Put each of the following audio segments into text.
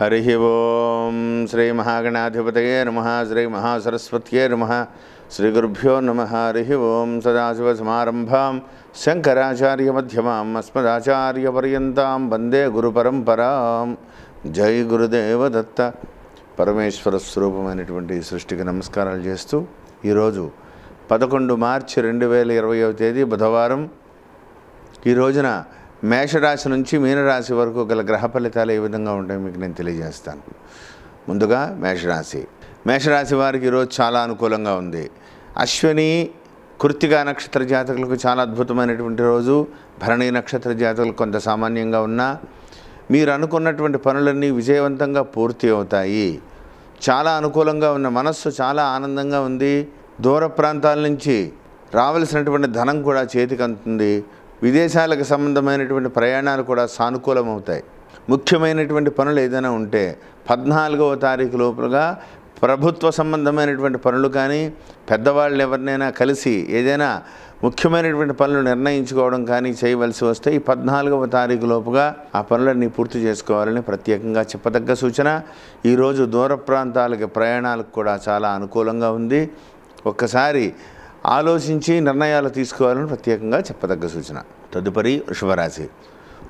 హరి ఓం శ్రీ మహాగణాధిపతయే నమ శ్రీ మహాసరస్వత్యే నమ శ్రీ గురుభ్యో నమ హరి ఓం సదాశివసమారంభాం శంకరాచార్యమధ్యమాం అస్మదాచార్యపర్యంతం వందే గురుపరంపరాం జై గురుదేవ దత్త. పరమేశ్వర స్వరూపమైనటువంటి సృష్టికి నమస్కారాలు చేస్తూ ఈరోజు పదకొండు మార్చి రెండు వేల ఇరవయవ తేదీ బుధవారం. ఈ రోజున మేషరాశి నుంచి మీనరాశి వరకు గల గ్రహ ఫలితాలు ఏ విధంగా ఉంటాయో మీకు నేను తెలియజేస్తాను. ముందుగా మేషరాశి. మేషరాశి వారికి ఈరోజు చాలా అనుకూలంగా ఉంది. అశ్విని కృత్తిగా నక్షత్ర జాతకులకు చాలా అద్భుతమైనటువంటి రోజు. భరణి నక్షత్ర జాతకులకు కొంత సామాన్యంగా ఉన్నా మీరు అనుకున్నటువంటి పనులన్నీ విజయవంతంగా పూర్తి అవుతాయి. చాలా అనుకూలంగా ఉన్న మనస్సు చాలా ఆనందంగా ఉంది. దూర ప్రాంతాల నుంచి రావలసినటువంటి ధనం కూడా చేతికి అందుతుంది. విదేశాలకు సంబంధమైనటువంటి ప్రయాణాలు కూడా సానుకూలమవుతాయి. ముఖ్యమైనటువంటి పనులు ఏదైనా ఉంటే పద్నాలుగవ తారీఖు లోపలగా ప్రభుత్వ సంబంధమైనటువంటి పనులు కానీ పెద్దవాళ్ళు ఎవరినైనా కలిసి ఏదైనా ముఖ్యమైనటువంటి పనులు నిర్ణయించుకోవడం కానీ చేయవలసి వస్తే ఈ పద్నాలుగవ తారీఖు లోపుగా ఆ పనులన్నీ పూర్తి చేసుకోవాలని ప్రత్యేకంగా చెప్పదగ్గ సూచన. ఈరోజు దూర ప్రాంతాలకి ప్రయాణాలకు కూడా చాలా అనుకూలంగా ఉంది. ఒక్కసారి ఆలోచించి నిర్ణయాలు తీసుకోవాలని ప్రత్యేకంగా చెప్పదగ్గ సూచన. తదుపరి వృషభరాశి.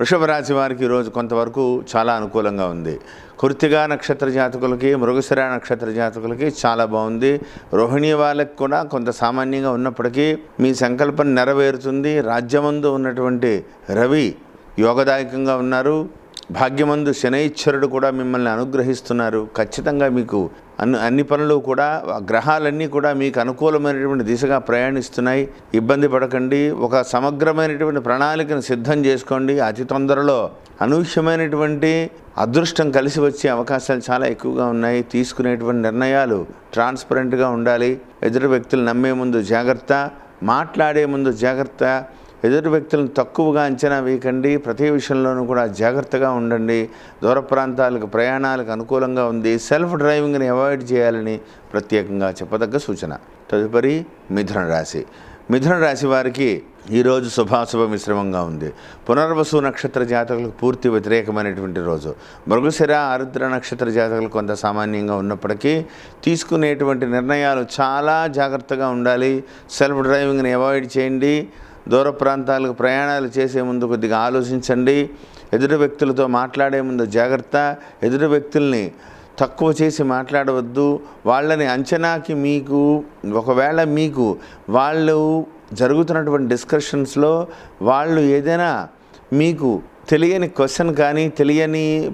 వృషభరాశి వారికి ఈరోజు కొంతవరకు చాలా అనుకూలంగా ఉంది. కుర్తిగా నక్షత్ర జాతకులకి మృగశిర నక్షత్ర జాతకులకి చాలా బాగుంది. రోహిణి వాళ్ళకి కూడా కొంత సామాన్యంగా ఉన్నప్పటికీ మీ సంకల్పం నెరవేరుతుంది. రాజ్యమందు ఉన్నటువంటి రవి యోగదాయకంగా ఉన్నారు. భాగ్యమందు శనైశ్వరుడు కూడా మిమ్మల్ని అనుగ్రహిస్తున్నారు. ఖచ్చితంగా మీకు అన్ని అన్ని పనులు కూడా గ్రహాలన్నీ కూడా మీకు అనుకూలమైనటువంటి దిశగా ప్రయాణిస్తున్నాయి. ఇబ్బంది పడకండి. ఒక సమగ్రమైనటువంటి ప్రణాళికను సిద్ధం చేసుకోండి. అతి తొందరలో అనూహ్యమైనటువంటి అదృష్టం కలిసి వచ్చే అవకాశాలు చాలా ఎక్కువగా ఉన్నాయి. తీసుకునేటువంటి నిర్ణయాలు ట్రాన్స్పరెంట్గా ఉండాలి. ఎదురు వ్యక్తులు నమ్మే ముందు జాగ్రత్త మాట్లాడే ముందు జాగ్రత్త ఎదుటి వ్యక్తులను తక్కువగా అంచనా వేయకండి. ప్రతి విషయంలోనూ కూడా జాగ్రత్తగా ఉండండి. దూర ప్రాంతాలకు ప్రయాణాలకు అనుకూలంగా ఉంది. సెల్ఫ్ డ్రైవింగ్ని అవాయిడ్ చేయాలని ప్రత్యేకంగా చెప్పదగ్గ సూచన. తదుపరి మిథున రాశి. మిథున రాశి వారికి ఈరోజు శుభాశుభ మిశ్రమంగా ఉంది. పునర్వసు నక్షత్ర జాతకులకు పూర్తి వ్యతిరేకమైనటువంటి రోజు. మృగశిర ఆరుద్ర నక్షత్ర జాతకులు కొంత సామాన్యంగా ఉన్నప్పటికీ తీసుకునేటువంటి నిర్ణయాలు చాలా జాగ్రత్తగా ఉండాలి. సెల్ఫ్ డ్రైవింగ్ని అవాయిడ్ చేయండి. దూర ప్రాంతాలకు ప్రయాణాలు చేసే ముందు కొద్దిగా ఆలోచించండి. ఎదుటి వ్యక్తులతో మాట్లాడే ముందు జాగ్రత్త. ఎదుటి వ్యక్తుల్ని తక్కువ చేసి మాట్లాడవద్దు. వాళ్ళని అంచనాకి మీకు ఒకవేళ మీకు వాళ్ళు జరుగుతున్నటువంటి డిస్కషన్స్లో వాళ్ళు ఏదైనా మీకు తెలియని క్వశ్చన్ కానీ తెలియని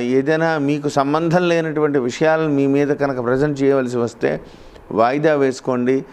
ఏదైనా మీకు సంబంధం లేనటువంటి విషయాలను మీ మీద కనుక ప్రజెంట్ చేయవలసి వస్తే వాయిదా వేసుకోండి.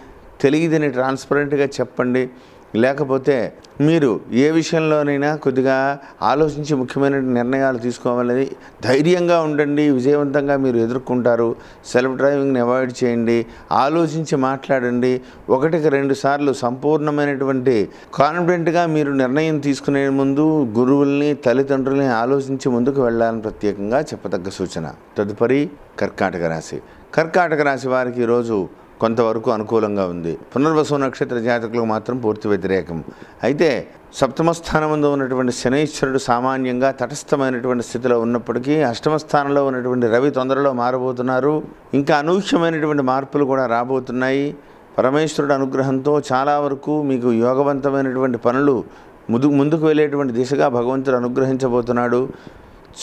తెలియదని ట్రాన్స్పరెంట్గా చెప్పండి. లేకపోతే మీరు ఏ విషయంలోనైనా కొద్దిగా ఆలోచించి ముఖ్యమైన నిర్ణయాలు తీసుకోవాలని ధైర్యంగా ఉండండి విజయవంతంగా మీరు ఎదుర్కొంటారు. సెల్ఫ్ డ్రైవింగ్ని అవాయిడ్ చేయండి ఆలోచించి మాట్లాడండి. ఒకటికి రెండు సార్లు సంపూర్ణమైనటువంటి కాన్ఫిడెంట్గా మీరు నిర్ణయం తీసుకునే ముందు గురువుల్ని తల్లిదండ్రుల్ని ఆలోచించి ముందుకు వెళ్ళాలని ప్రత్యేకంగా చెప్పదగ్గ సూచన. తదుపరి కర్కాటక రాశి. కర్కాటక రాశి వారికి ఈరోజు కొంతవరకు అనుకూలంగా ఉంది. పునర్వసు నక్షత్ర జాతకులకు మాత్రం పూర్తి వ్యతిరేకం. అయితే సప్తమ స్థానమందు ఉన్నటువంటి శనైశ్వరుడు సామాన్యంగా తటస్థమైనటువంటి స్థితిలో ఉన్నప్పటికీ అష్టమ స్థానంలో ఉన్నటువంటి రవి తొందరలో మారబోతున్నారు. ఇంకా అనూహ్యమైనటువంటి మార్పులు కూడా రాబోతున్నాయి. పరమేశ్వరుడు అనుగ్రహంతో చాలా వరకు మీకు యోగవంతమైనటువంటి పనులు ముందు ముందుకు వెళ్ళేటువంటి దిశగా భగవంతుడు అనుగ్రహించబోతున్నాడు.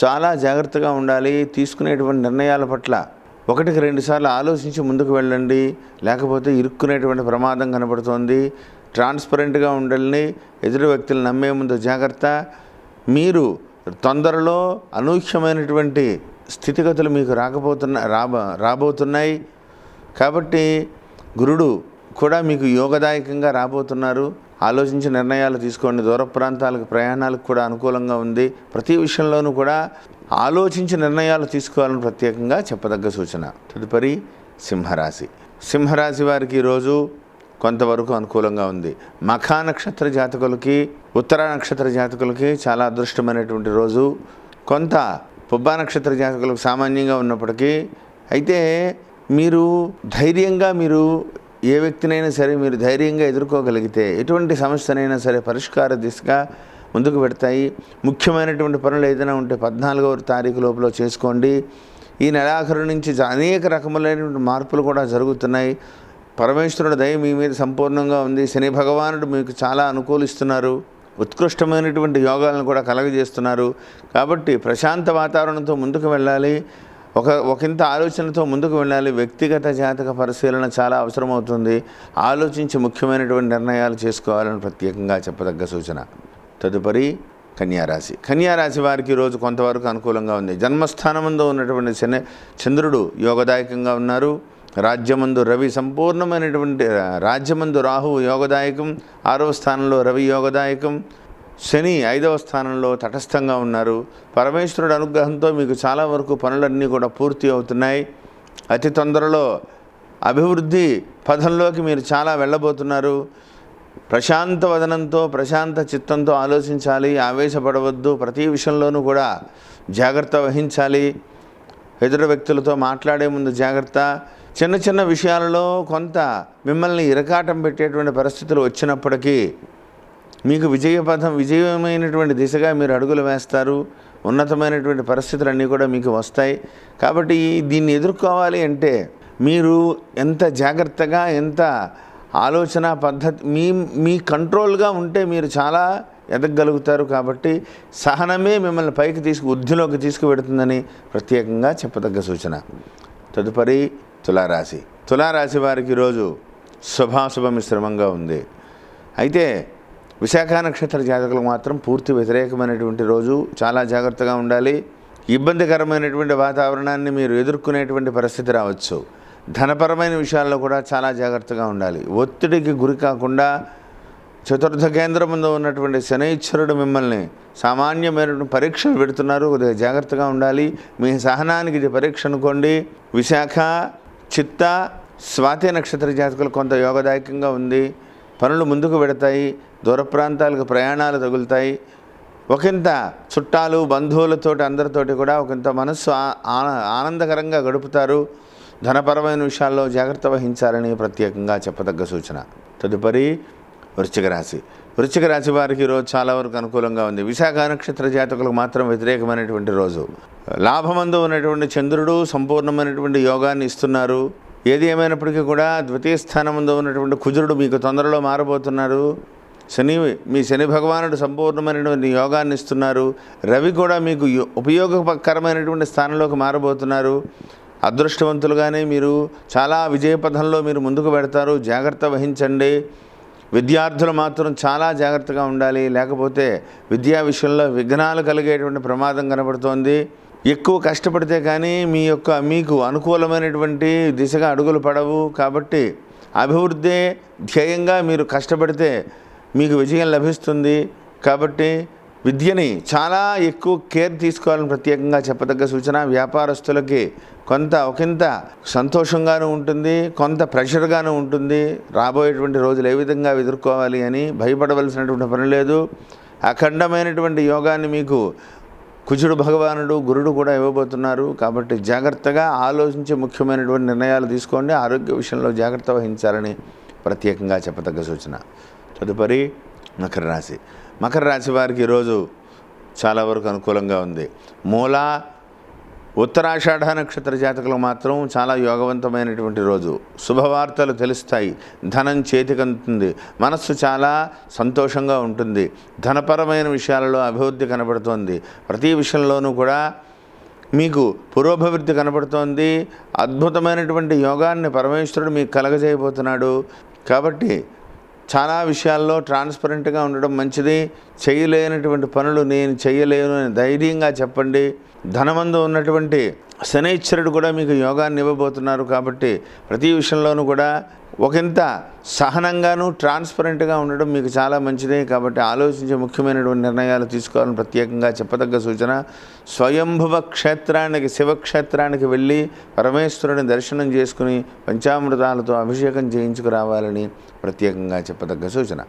చాలా జాగ్రత్తగా ఉండాలి. తీసుకునేటువంటి నిర్ణయాల పట్ల ఒకటికి రెండు సార్లు ఆలోచించి ముందుకు వెళ్ళండి. లేకపోతే ఇరుక్కునేటువంటి ప్రమాదం కనబడుతోంది. ట్రాన్స్పరెంట్గా ఉండాలని ఎదురు వ్యక్తులు నమ్మే ముందు జాగ్రత్త. మీరు తొందరలో అనూహ్యమైనటువంటి స్థితిగతులు మీకు రాకపోతున్న రాబ రాబోతున్నాయి. కాబట్టి గురుడు కూడా మీకు యోగదాయకంగా రాబోతున్నారు. ఆలోచించి నిర్ణయాలు తీసుకోండి. దూర ప్రాంతాలకు ప్రయాణాలకు కూడా అనుకూలంగా ఉంది. ప్రతి విషయంలోనూ కూడా ఆలోచించి నిర్ణయాలు తీసుకోవాలని ప్రత్యేకంగా చెప్పదగ్గ సూచన. తదుపరి సింహరాశి. సింహరాశి వారికి ఈరోజు కొంతవరకు అనుకూలంగా ఉంది. మఖా నక్షత్ర జాతకులకి ఉత్తర నక్షత్ర జాతకులకి చాలా అదృష్టమైనటువంటి రోజు. కొంత పుబ్బా నక్షత్ర జాతకులకు సామాన్యంగా ఉన్నప్పటికీ అయితే మీరు ధైర్యంగా మీరు ఏ వ్యక్తినైనా సరే మీరు ధైర్యంగా ఎదుర్కోగలిగితే ఎటువంటి సమస్యనైనా సరే పరిష్కార దిశగా ముందుకు పెడతాయి. ముఖ్యమైనటువంటి పనులు ఏదైనా ఉంటే పద్నాలుగవ తారీఖు లోపల చేసుకోండి. ఈ నెలాఖరు నుంచి అనేక రకములైనటువంటి మార్పులు కూడా జరుగుతున్నాయి. పరమేశ్వరుడు దయ మీ మీద సంపూర్ణంగా ఉంది. శని భగవానుడు మీకు చాలా అనుకూలిస్తున్నారు. ఉత్కృష్టమైనటువంటి యోగాలను కూడా కలగజేస్తున్నారు. కాబట్టి ప్రశాంత వాతావరణంతో ముందుకు వెళ్ళాలి. ఒక ఒకంత ఆలోచనతో ముందుకు వెళ్ళాలి. వ్యక్తిగత జాతక పరిశీలన చాలా అవసరమవుతుంది. ఆలోచించి ముఖ్యమైనటువంటి నిర్ణయాలు చేసుకోవాలని ప్రత్యేకంగా చెప్పదగ్గ సూచన. తదుపరి కన్యారాశి. కన్యారాశి వారికి ఈరోజు రోజు కొంతవరకు అనుకూలంగా ఉంది. జన్మస్థానముందు ఉన్నటువంటి శని చంద్రుడు యోగదాయకంగా ఉన్నారు. రాజ్యమందు రవి సంపూర్ణమైనటువంటి రాజ్యమందు రాహువు యోగదాయకం ఆరవ స్థానంలో రవి యోగదాయకం శని ఐదవ స్థానంలో తటస్థంగా ఉన్నారు. పరమేశ్వరుడు అనుగ్రహంతో మీకు చాలా వరకు పనులన్నీ కూడా పూర్తి అవుతున్నాయి. అతి తొందరలో అభివృద్ధి పథంలోకి మీరు చాలా వెళ్ళబోతున్నారు. ప్రశాంత వదనంతో ప్రశాంత చిత్తంతో ఆలోచించాలి ఆవేశపడవద్దు. ప్రతి విషయంలోనూ కూడా జాగ్రత్త వహించాలి. ఎదురు వ్యక్తులతో మాట్లాడే ముందు జాగ్రత్త. చిన్న చిన్న విషయాలలో కొంత మిమ్మల్ని ఇరకాటం పెట్టేటువంటి పరిస్థితులు వచ్చినప్పటికీ మీకు విజయపథం విజయమైనటువంటి దిశగా మీరు అడుగులు వేస్తారు. ఉన్నతమైనటువంటి పరిస్థితులన్నీ కూడా మీకు వస్తాయి. కాబట్టి దీన్ని ఎదుర్కోవాలి అంటే మీరు ఎంత జాగ్రత్తగా ఎంత ఆలోచన పద్ధతి మీ మీ కంట్రోల్గా ఉంటే మీరు చాలా ఎదగలుగుతారు కాబట్టి సహనమే మిమ్మల్ని పైకి తీసుకు వృద్ధిలోకి తీసుకువెడుతుందని ప్రత్యేకంగా చెప్పదగ్గ సూచన. తదుపరి తులారాశి. తులారాశి వారికి ఈరోజు శుభాశుభ మిశ్రమంగా ఉంది. అయితే విశాఖ నక్షత్ర జాతకులకు మాత్రం పూర్తి వ్యతిరేకమైనటువంటి రోజు. చాలా జాగ్రత్తగా ఉండాలి. ఇబ్బందికరమైనటువంటి వాతావరణాన్ని మీరు ఎదుర్కొనేటువంటి పరిస్థితి రావచ్చు. ధనపరమైన విషయాల్లో కూడా చాలా జాగ్రత్తగా ఉండాలి. ఒత్తిడికి గురి కాకుండా చతుర్థ కేంద్రముందు ఉన్నటువంటి శనైశ్వరుడు మిమ్మల్ని సామాన్యమైన పరీక్షలు పెడుతున్నారు. కొద్దిగా జాగ్రత్తగా ఉండాలి. మీ సహనానికి ఇది పరీక్ష అనుకోండి. విశాఖ చిత్త స్వాతి నక్షత్ర జాతకులు కొంత యోగదాయకంగా ఉంది. పనులు ముందుకు పెడతాయి. దూర ప్రాంతాలకు ప్రయాణాలు తగులుతాయి. ఒకంత చుట్టాలు బంధువులతోటి అందరితోటి కూడా ఒకంత మనస్సు ఆన- ఆనందకరంగా గడుపుతారు. ధనపరమైన విషయాల్లో జాగ్రత్త వహించాలని ప్రత్యేకంగా చెప్పదగ్గ సూచన. తదుపరి వృశ్చిక రాశి. వృశ్చిక రాశి వారికి ఈరోజు చాలా వరకు అనుకూలంగా ఉంది. విశాఖ నక్షత్ర జాతకులకు మాత్రం వ్యతిరేకమైనటువంటి రోజు. లాభమందు ఉన్నటువంటి చంద్రుడు సంపూర్ణమైనటువంటి యోగాన్ని ఇస్తున్నారు. ఏది ఏమైనప్పటికీ కూడా ద్వితీయ స్థానమందు ఉన్నటువంటి కుజుడు మీకు తొందరలో మారబోతున్నారు. శని మీ శని భగవానుడు సంపూర్ణమైనటువంటి యోగాన్ని ఇస్తున్నారు. రవి కూడా మీకు ఉపయోగకరమైనటువంటి స్థానంలోకి మారబోతున్నారు. అదృష్టవంతులుగానే మీరు చాలా విజయపథంలో మీరు ముందుకు పెడతారు. జాగ్రత్త వహించండి. విద్యార్థులు మాత్రం చాలా జాగ్రత్తగా ఉండాలి. లేకపోతే విద్యా విషయంలో విఘ్నాలు కలిగేటువంటి ప్రమాదం కనబడుతోంది. ఎక్కువ కష్టపడితే కానీ మీ యొక్క మీకు అనుకూలమైనటువంటి దిశగా అడుగులు పడవు. కాబట్టి అభివృద్ధి ధ్యేయంగా మీరు కష్టపడితే మీకు విజయం లభిస్తుంది. కాబట్టి విద్యని చాలా ఎక్కువ కేర్ తీసుకోవాలని ప్రత్యేకంగా చెప్పదగ్గ సూచన వ్యాపారస్తులకి కొంత ఒకంత సంతోషంగానూ ఉంటుంది కొంత ప్రెషర్గానూ ఉంటుంది. రాబోయేటువంటి రోజులు ఏ విధంగా ఎదుర్కోవాలి అని భయపడవలసినటువంటి పని లేదు. అఖండమైనటువంటి యోగాన్ని మీకు కుజుడు భగవానుడు గురుడు కూడా ఇవ్వబోతున్నారు. కాబట్టి జాగ్రత్తగా ఆలోచించి ముఖ్యమైనటువంటి నిర్ణయాలు తీసుకోండి. ఆరోగ్య విషయంలో జాగ్రత్త వహించాలని ప్రత్యేకంగా చెప్పదగ్గ సూచన. తదుపరి మకర రాశి. మకర రాశి వారికి ఈరోజు చాలా వరకు అనుకూలంగా ఉంది. మూల ఉత్తరాషాఢ నక్షత్ర జాతకులు మాత్రం చాలా యోగవంతమైనటువంటి రోజు. శుభవార్తలు తెలుస్తాయి. ధనం చేతికందుతుంది. మనస్సు చాలా సంతోషంగా ఉంటుంది. ధనపరమైన విషయాలలో అభివృద్ధి కనబడుతోంది. ప్రతి విషయంలోనూ కూడా మీకు పురోభివృద్ధి కనబడుతోంది. అద్భుతమైనటువంటి యోగాన్ని పరమేశ్వరుడు మీకు కలగజేయబోతున్నాడు. కాబట్టి చాలా విషయాల్లో ట్రాన్స్పరెంట్గా ఉండడం మంచిది. చేయలేనటువంటి పనులు నేను చేయలేను అని ధైర్యంగా చెప్పండి. ధనమందు ఉన్నటువంటి శనైశ్వరుడు కూడా మీకు యోగాన్ని ఇవ్వబోతున్నారు కాబట్టి ప్రతి విషయంలోనూ కూడా ఒకంత సహనంగాను ట్రాన్స్పరెంట్గా ఉండడం మీకు చాలా మంచిదే కాబట్టి ఆలోచించే ముఖ్యమైనటువంటి నిర్ణయాలు తీసుకోవాలని ప్రత్యేకంగా చెప్పదగ్గ సూచన. స్వయంభువ క్షేత్రానికి శివక్షేత్రానికి వెళ్ళి పరమేశ్వరుని దర్శనం చేసుకుని పంచామృతాలతో అభిషేకం చేయించుకురావాలని ప్రత్యేకంగా చెప్పదగ్గ సూచన.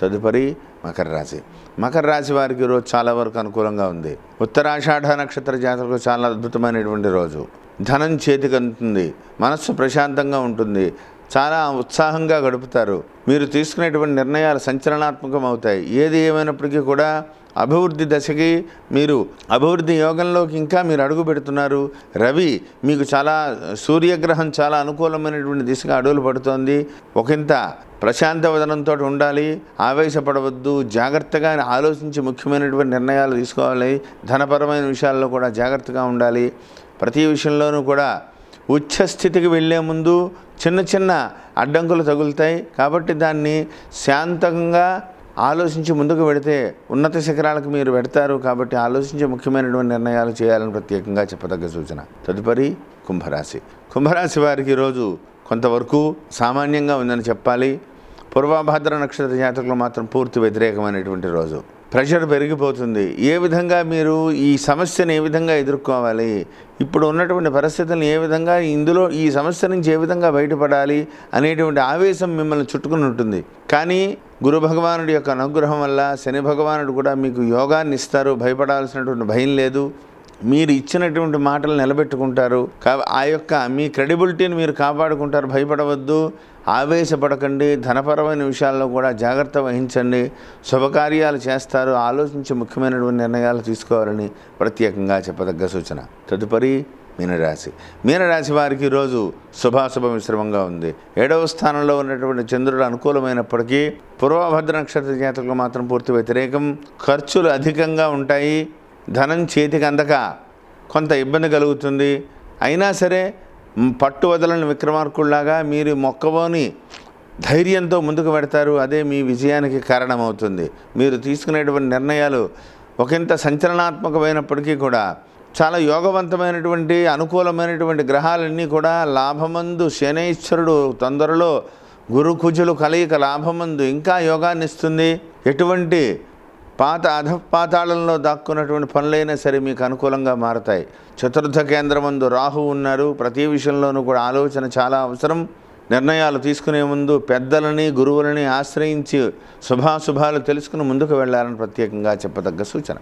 తదుపరి మకర రాశి. మకర రాశి వారికి రోజు చాలా వరకు అనుకూలంగా ఉంది. ఉత్తరాషాఢ నక్షత్ర జాతరకు చాలా అద్భుతమైనటువంటి రోజు. ధనం చేతికి అందుతుంది. మనస్సు ప్రశాంతంగా ఉంటుంది. చాలా ఉత్సాహంగా గడుపుతారు. మీరు తీసుకునేటువంటి నిర్ణయాలు సంచలనాత్మకం అవుతాయి ఏది ఏమైనప్పటికీ కూడా అభివృద్ధి దశకి మీరు అభివృద్ధి యోగంలోకి ఇంకా మీరు అడుగు పెడుతున్నారు. రవి మీకు చాలా సూర్యగ్రహం చాలా అనుకూలమైనటువంటి దిశగా అడుగులు పడుతోంది. ఒకంత ప్రశాంత వదనంతో ఉండాలి. ఆవేశపడవద్దు. జాగ్రత్తగా ఆలోచించి ముఖ్యమైనటువంటి నిర్ణయాలు తీసుకోవాలి. ధనపరమైన విషయాల్లో కూడా జాగ్రత్తగా ఉండాలి. ప్రతి విషయంలోనూ కూడా ఉచ్ఛస్థితికి వెళ్ళే ముందు చిన్న చిన్న అడ్డంకులు తగులుతాయి. కాబట్టి దాన్ని శాంతంగా ఆలోచించి ముందుకు పెడితే ఉన్నత శిఖరాలకు మీరు పెడతారు కాబట్టి ఆలోచించి ముఖ్యమైనటువంటి నిర్ణయాలు చేయాలని ప్రత్యేకంగా చెప్పదగ్గ సూచన. తదుపరి కుంభరాశి. కుంభరాశి వారికి ఈరోజు కొంతవరకు సామాన్యంగా ఉందని చెప్పాలి. పూర్వభద్ర నక్షత్ర జాతకులు మాత్రం పూర్తి వ్యతిరేకమైనటువంటి రోజు. ప్రెషర్ పెరిగిపోతుంది. ఏ విధంగా మీరు ఈ సమస్యను ఏ విధంగా ఎదుర్కోవాలి? ఇప్పుడు ఉన్నటువంటి పరిస్థితులను ఏ విధంగా ఇందులో ఈ సమస్య నుంచి ఏ విధంగా బయటపడాలి అనేటువంటి ఆవేశం మిమ్మల్ని చుట్టుకుని ఉంటుంది. కానీ గురు భగవానుడి యొక్క అనుగ్రహం వల్ల శని భగవానుడు కూడా మీకు యోగాన్ని ఇస్తారు. భయపడాల్సినటువంటి భయం లేదు. మీరు ఇచ్చినటువంటి మాటలు నిలబెట్టుకుంటారు. ఆ యొక్క మీ క్రెడిబిలిటీని మీరు కాపాడుకుంటారు. భయపడవద్దు. ఆవేశపడకండి. ధనపరమైన విషయాల్లో కూడా జాగ్రత్త వహించండి. శుభకార్యాలు చేస్తారు. ఆలోచించి ముఖ్యమైనటువంటి నిర్ణయాలు తీసుకోవాలని ప్రత్యేకంగా చెప్పదగ్గ సూచన. తదుపరి మీనరాశి. మీనరాశి వారికి ఈరోజు శుభాశుభ మిశ్రమంగా ఉంది. ఏడవ స్థానంలో ఉన్నటువంటి చంద్రుడు అనుకూలమైనప్పటికీ పూర్వభద్ర నక్షత్ర జాతకులు మాత్రం పూర్తి వ్యతిరేకం. ఖర్చులు అధికంగా ఉంటాయి. ధనం చేతికి అందక కొంత ఇబ్బంది కలుగుతుంది. అయినా సరే పట్టు వదలని విక్రమార్కుల్లాగా మీరు మొక్కబోని ధైర్యంతో ముందుకు పెడతారు. అదే మీ విజయానికి కారణమవుతుంది. మీరు తీసుకునేటువంటి నిర్ణయాలు ఒకంత సంచలనాత్మకమైనప్పటికీ కూడా చాలా యోగవంతమైనటువంటి అనుకూలమైనటువంటి గ్రహాలన్నీ కూడా లాభమందు శనైశ్వరుడు తొందరలో గురు కుజులు కలయిక లాభమందు ఇంకా యోగాన్ని ఇస్తుంది ఎటువంటి పాత అధపాతాళంలో దాక్కున్నటువంటి పనులైనా సరే మీకు అనుకూలంగా మారతాయి. చతుర్థ కేంద్రమందు రాహు ఉన్నారు ప్రతి విషయంలోనూ కూడా ఆలోచన చాలా అవసరం. నిర్ణయాలు తీసుకునే ముందు పెద్దలని గురువులని ఆశ్రయించి శుభాశుభాలు తెలుసుకుని ముందుకు వెళ్ళాలని ప్రత్యేకంగా చెప్పదగ్గ సూచన.